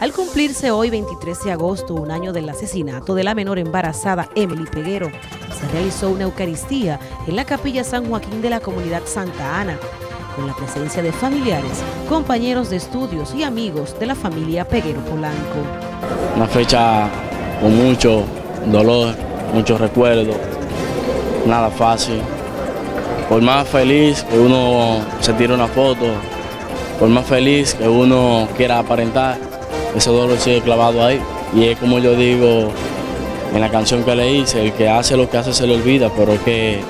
Al cumplirse hoy 23 de agosto un año del asesinato de la menor embarazada Emily Peguero, se realizó una Eucaristía en la capilla San Joaquín de la comunidad Santa Ana, con la presencia de familiares, compañeros de estudios y amigos de la familia Peguero Polanco. Una fecha con mucho dolor, muchos recuerdos, nada fácil. Por más feliz que uno se tire una foto, por más feliz que uno quiera aparentar, ese dolor sigue clavado ahí. Y es como yo digo en la canción que le hice, el que hace lo que hace se le olvida, pero es que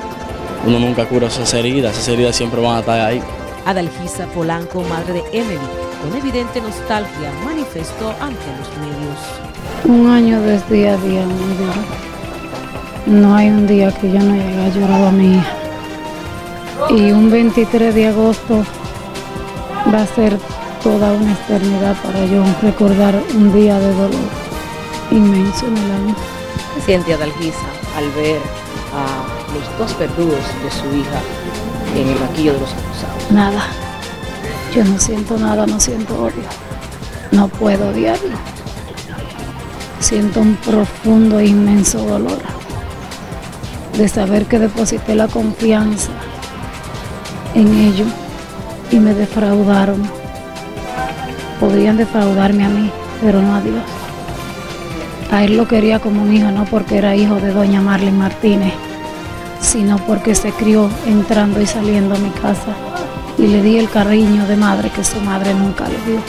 uno nunca cura esas heridas, esas heridas siempre van a estar ahí. Adalgisa Polanco, madre de Emily, con evidente nostalgia, manifestó ante los medios. Un año desde día a día, muy duro. No hay un día que yo no haya llorado a mi hija. Y un 23 de agosto va a ser toda una eternidad para yo recordar un día de dolor inmenso en el año. ¿Qué siente Adalgisa al ver a los dos verdugos de su hija en el banquillo de los acusados? Nada. Yo no siento nada, no siento odio. No puedo odiarlo. Siento un profundo e inmenso dolor de saber que deposité la confianza en ellos y me defraudaron. Podrían defraudarme a mí, pero no a Dios. A él lo quería como un hijo, no porque era hijo de doña Marlene Martínez, sino porque se crió entrando y saliendo a mi casa y le di el cariño de madre que su madre nunca le dio.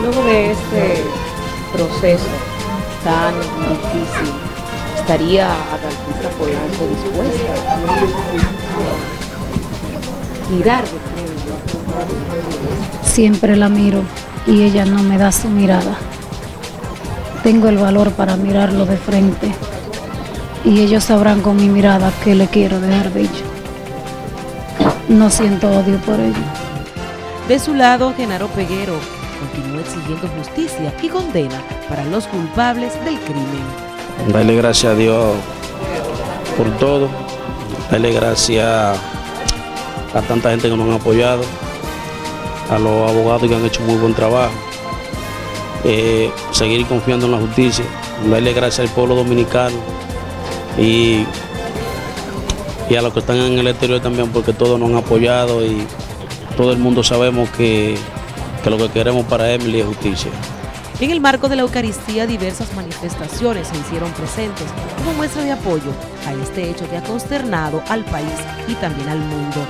Luego de este proceso tan difícil, ¿estaría Adalgisa Polanco dispuesta a mirar de? Siempre la miro y ella no me da su mirada. Tengo el valor para mirarlo de frente y ellos sabrán con mi mirada qué le quiero dejar dicho. No siento odio por ello. De su lado, Genaro Peguero continúa exigiendo justicia y condena para los culpables del crimen. Darle gracias a Dios por todo. Darle gracias a tanta gente que nos han apoyado, a los abogados que han hecho muy buen trabajo. Eh, seguir confiando en la justicia. Darle gracias al pueblo dominicano y, y a los que están en el exterior también porque todos nos han apoyado y todo el mundo sabemos que, que lo que queremos para Emily es justicia. En el marco de la Eucaristía, diversas manifestaciones se hicieron presentes como muestra de apoyo a este hecho que ha consternado al país y también al mundo.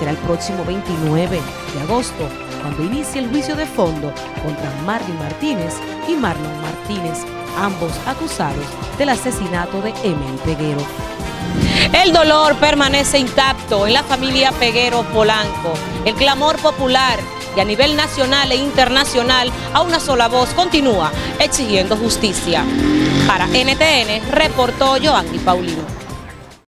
Será el próximo 29 de agosto cuando inicie el juicio de fondo contra Marlon Martínez y Marlon Martínez, ambos acusados del asesinato de Emily Peguero. El dolor permanece intacto en la familia Peguero Polanco. El clamor popular y a nivel nacional e internacional a una sola voz continúa exigiendo justicia. Para NTN reportó Joanny Paulino.